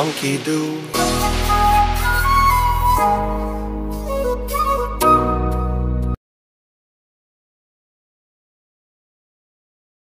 monkey do?